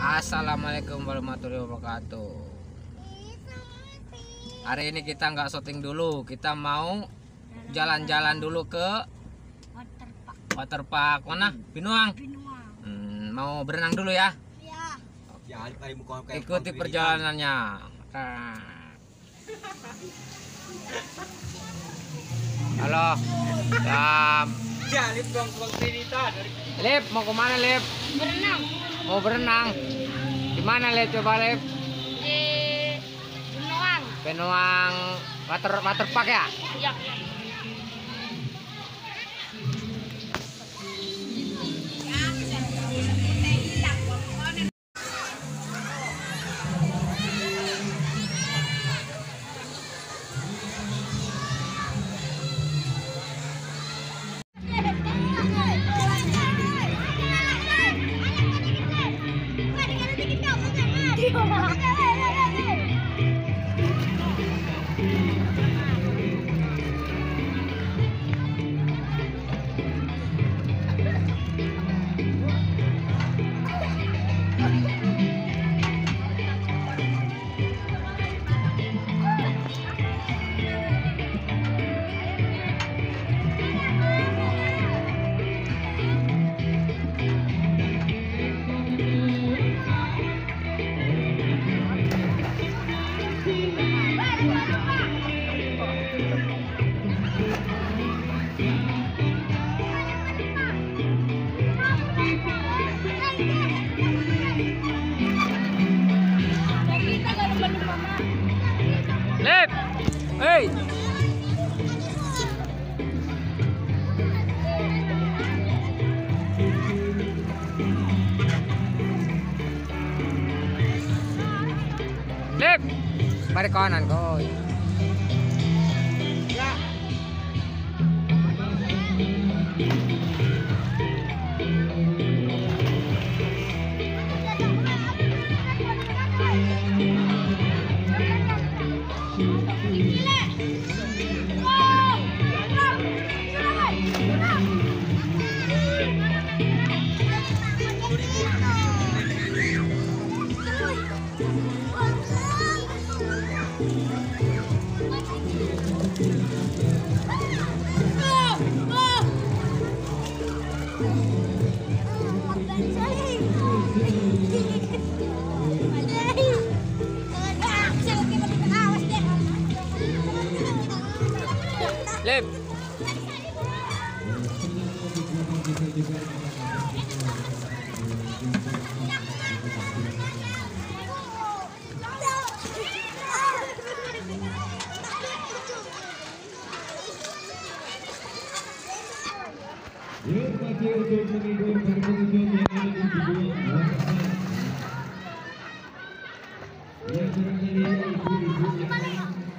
Assalamualaikum warahmatullahi wabarakatuh. Hari ini kita nggak syuting dulu, kita mau jalan-jalan dulu ke Waterpark waterpark mana? Binuang. Binuang. Hmm, mau berenang dulu ya. Ya. Ikuti perjalanannya. Nah. Halo. Ya, lip cerita Lip, mau ke mana Lip? Berenang Mau berenang. Di mana Lip? Coba Lip. di Binuang. Binuang water waterpark ya? Ya. Lip. Hey. Lip. Balik kanan koy. Lip. Yang terakhir ibu-ibu yang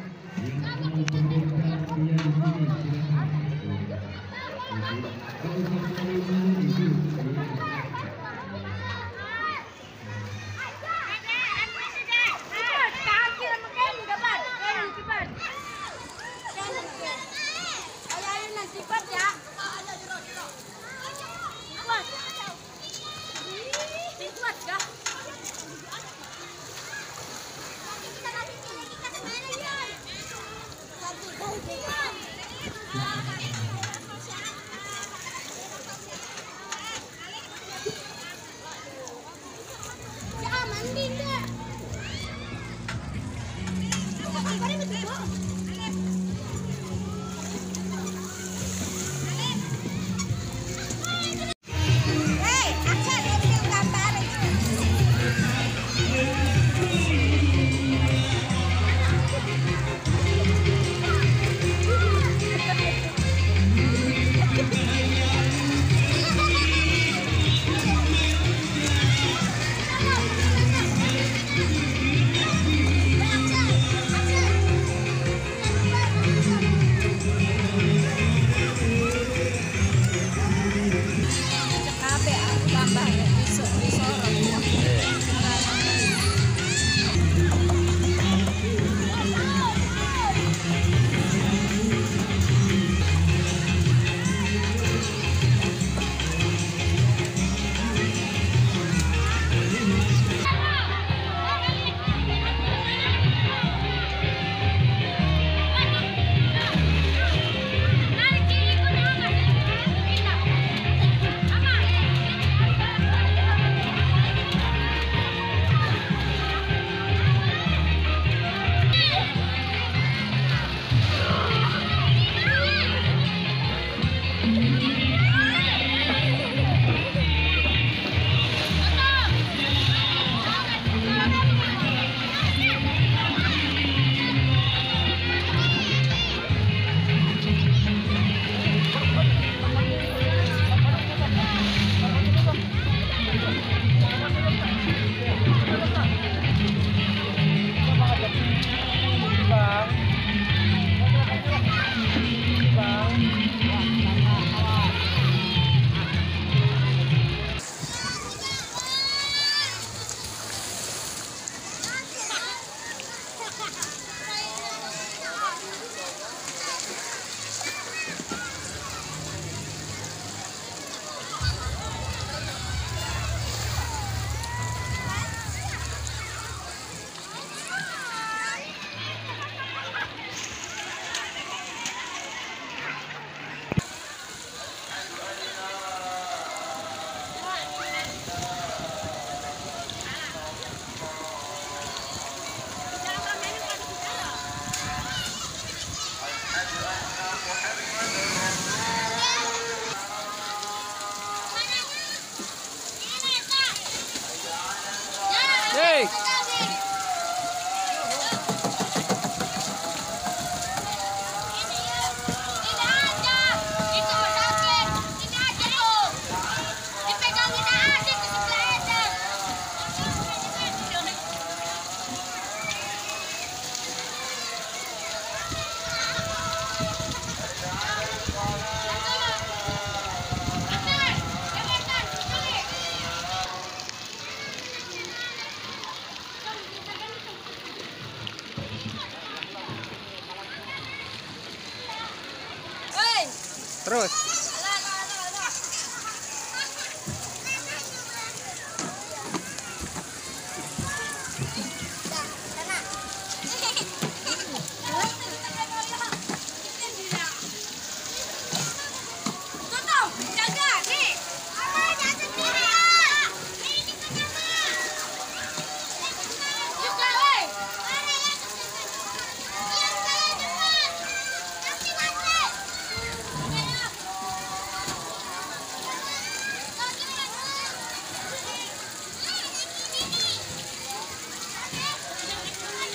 Arroz.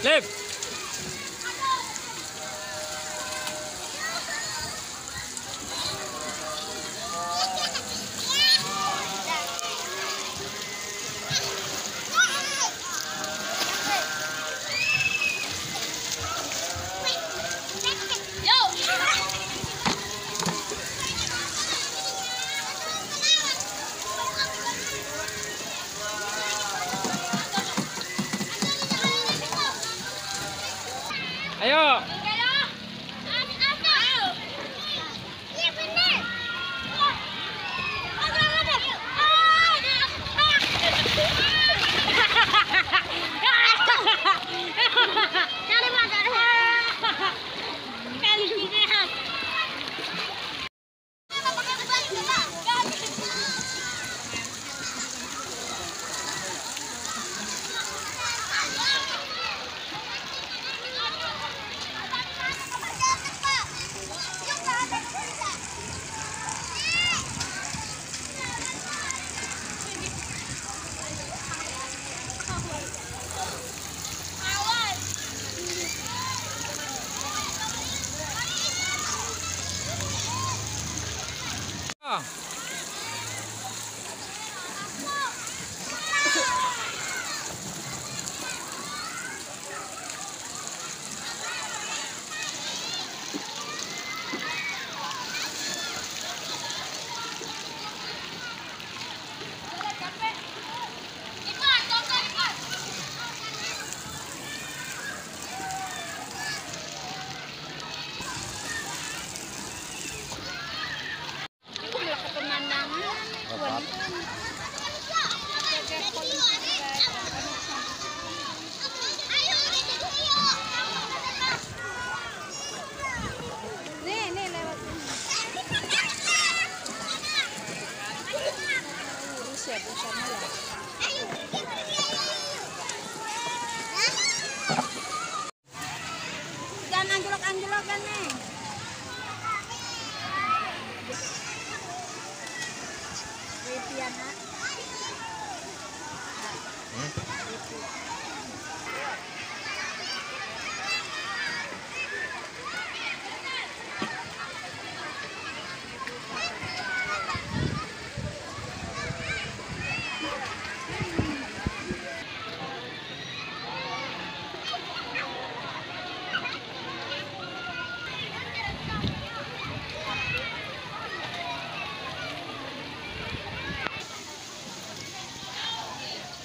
Lip.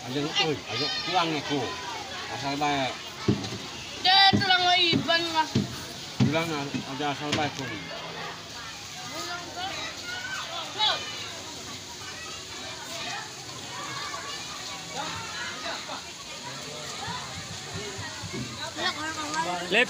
Ajeng euy, ajeng pulang aku. Asal baik. Deh, tulang iban lah. Bilang aja asal baik pun. Lip.